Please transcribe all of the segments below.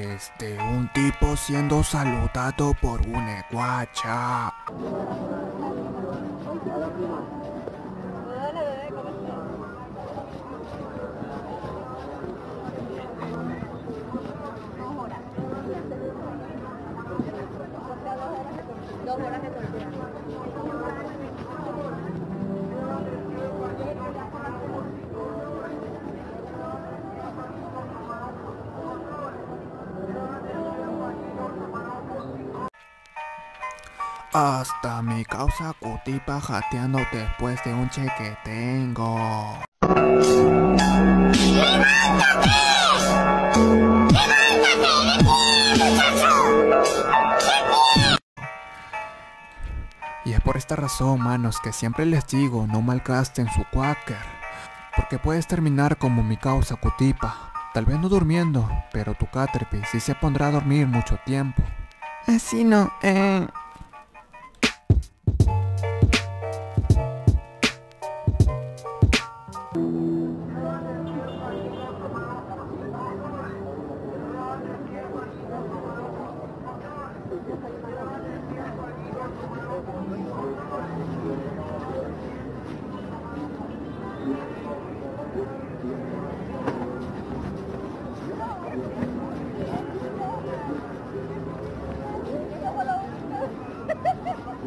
es de un tipo siendo saludado por una guacha. Dos horas de tortura. Hasta mi causa cutipa jateando después de un cheque tengo. Y es por esta razón, manos, que siempre les digo, no malgasten su quaker. Porque puedes terminar como mi causa cutipa. Tal vez no durmiendo, pero tu Caterpie sí se pondrá a dormir mucho tiempo. Así no, eh...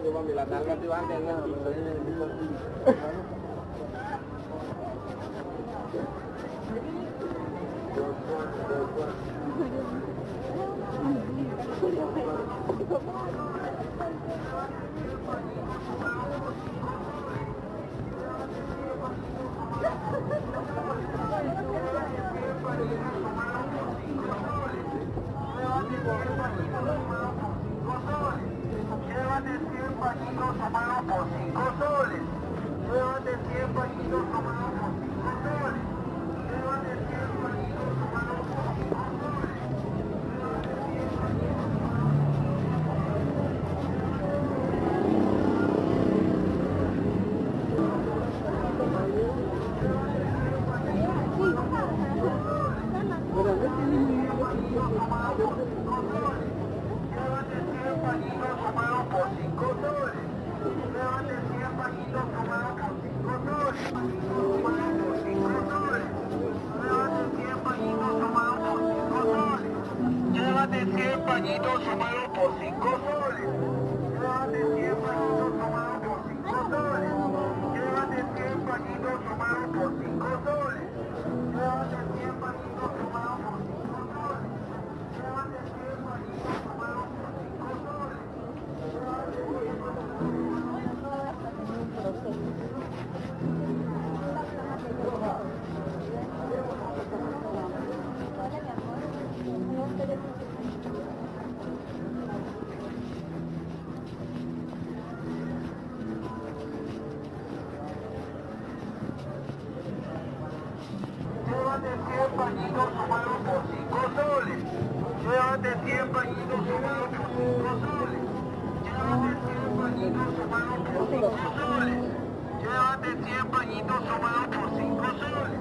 cuma bilang tangan di mana yang Thank you. 5 litros a mano por 5 100 pañitos tomados por 5 Llévate 100 pañitos por 5 soles. Llévate 100 pañitos por 5 soles. Llévate 100 pañitos tomados por 5 soles.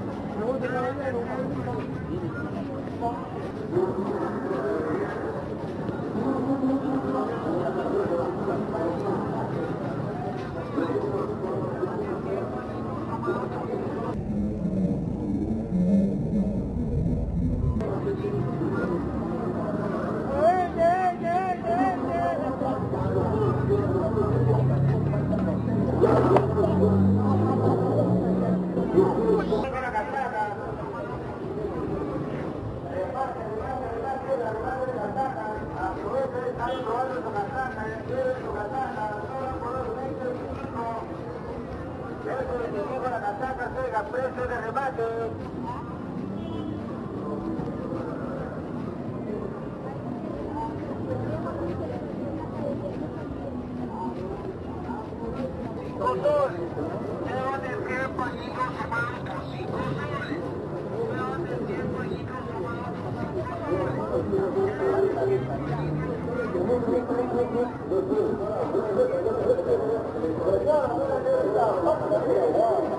Oiga, precio de remate. Cinco soles. Llévate 100 pañitos sumados por 5 soles. Llévate 100 pañitos sumados por 5 soles. Thank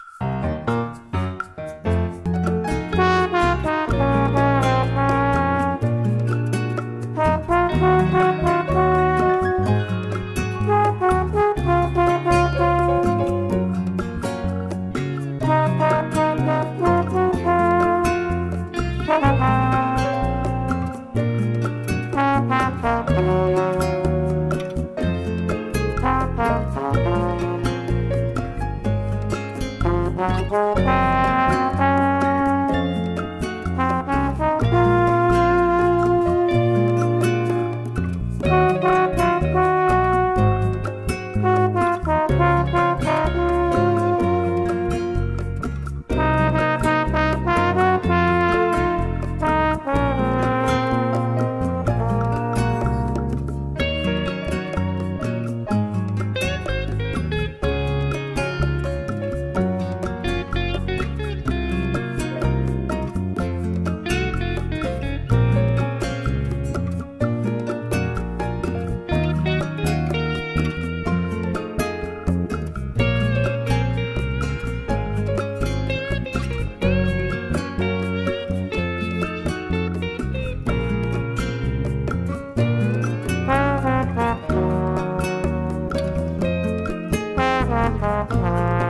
Bye.